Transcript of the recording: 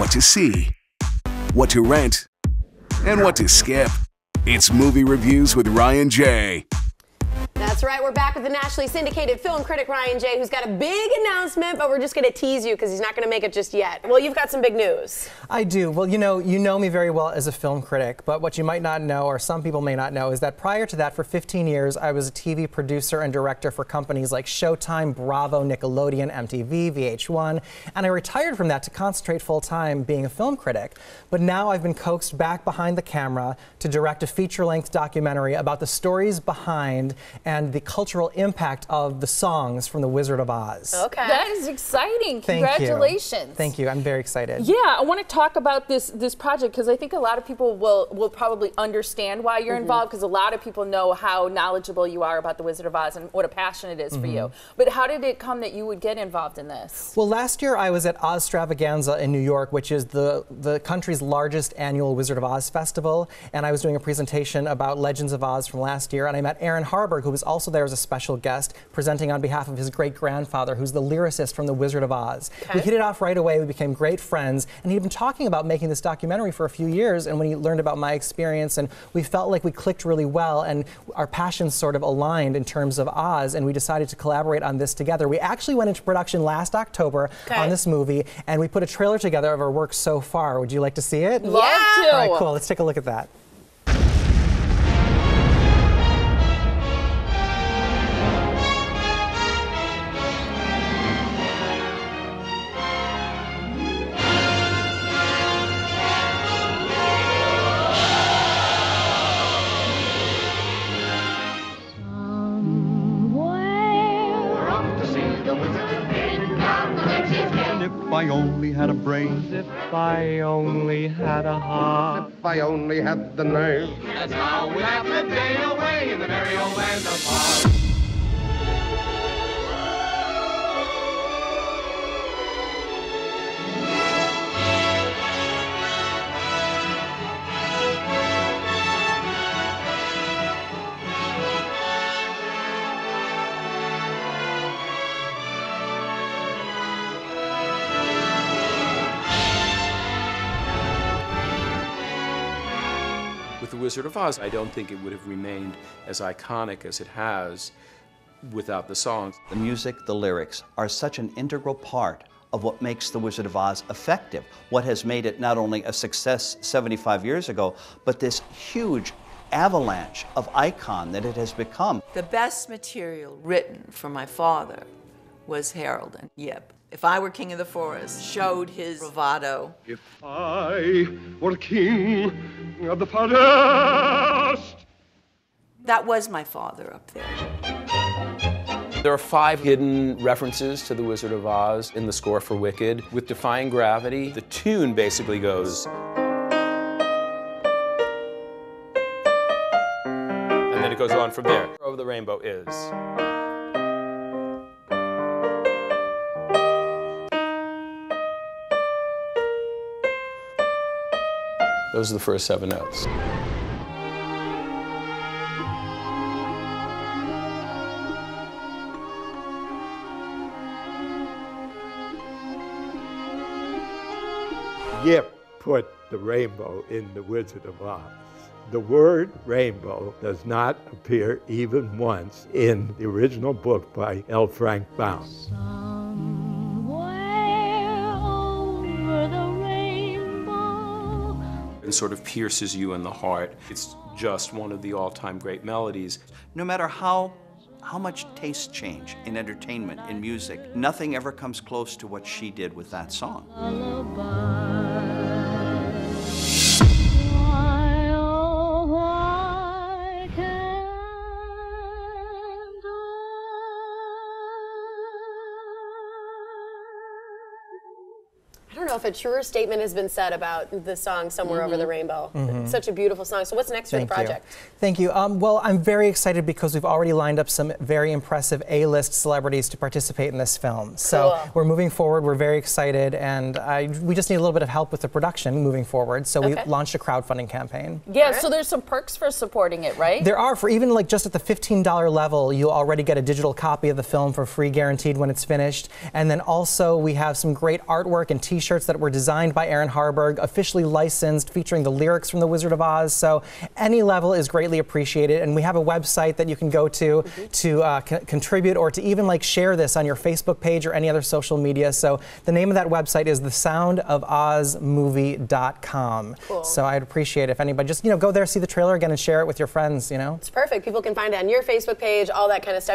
what to see, what to rent, and what to skip. It's Movie Reviews with Ryan Jay. That's right. We're back with the nationally syndicated film critic Ryan Jay, who's got a big announcement, but we're just going to tease you because he's not going to make it just yet. Well, you've got some big news. I do. Well, you know, you know me very well as a film critic, but what you might not know, or some people may not know, is that prior to that, for 15 years, I was a TV producer and director for companies like Showtime, Bravo, Nickelodeon, MTV, VH1, and I retired from that to concentrate full time being a film critic. But now I've been coaxed back behind the camera to direct a feature length documentary about the stories behind and the cultural impact of the songs from The Wizard of Oz. Okay. That is exciting. Thank you. Congratulations. Thank you. I'm very excited. Yeah, I want to talk about this this project because I think a lot of people will will probably understand why you're mm-hmm. involved because a lot of people know how knowledgeable you are about the Wizard of Oz and what a passion it is for you. Mm-hmm. But how did it come that you would get involved in this? Well, last year I was at Ozstravaganza in New York, which is the, the country's largest annual Wizard of Oz festival. And I was doing a presentation about Legends of Oz from last year. And I met Aaron Harburg, who was also there as a special guest, presenting on behalf of his great grandfather, who's the lyricist from The Wizard of Oz. We hit it off right away. We became great friends. And he'd been talking about making this documentary for a few years. And when he learned about my experience, and we felt like we clicked really well, and our passions sort of aligned in terms of Oz, and we decided to collaborate on this together. We actually went into production last October Okay. on this movie, and we put a trailer together of our work so far. Would you like to see it? Love Yeah. to. All right, cool. Let's take a look at that. I only had a brain, If I only had a heart. If I only had the nerve. That's how we laugh the day away in the merry old land of Oz. With The Wizard of Oz, I don't think it would have remained as iconic as it has without the songs. The music, the lyrics are such an integral part of what makes The Wizard of Oz effective, what has made it not only a success 75 years ago, but this huge avalanche of icon that it has become. The best material written for my father was Harold and Yip. If I were king of the forest, showed his bravado. If I were king of the forest. That was my father up there. There are five hidden references to The Wizard of Oz in the score for Wicked. With Defying Gravity, the tune basically goes. And then it goes on from there. Over the Rainbow is. Those are the first seven notes. Yip put the rainbow in The Wizard of Oz. The word rainbow does not appear even once in the original book by L. Frank Baum. It sort of pierces you in the heart. It's just one of the all-time great melodies. No matter how how much tastes change in entertainment, in music, nothing ever comes close to what she did with that song. I know if a truer statement has been said about the song "Somewhere Over the Rainbow." It's such a beautiful song. So, what's next Thank for the project? you. Thank you. Um, well, I'm very excited because we've already lined up some very impressive A-list celebrities to participate in this film. So Cool. we're moving forward. We're very excited, and I, we just need a little bit of help with the production moving forward. So Okay. we launched a crowdfunding campaign. Yeah, so there's some perks for supporting it, right? There are, for even like just at the $15 level, you'll already get a digital copy of the film for free, guaranteed when it's finished. And then also we have some great artwork and T-shirts that were designed by Aaron Harburg, officially licensed, featuring the lyrics from The Wizard of Oz. So any level is greatly appreciated. And we have a website that you can go to to uh, contribute or to even like share this on your Facebook page or any other social media. So the name of that website is thesoundofozmovie.com. Cool. So I'd appreciate it if anybody just, you know, go there, see the trailer again and share it with your friends, you know? It's perfect. People can find it on your Facebook page, all that kind of stuff.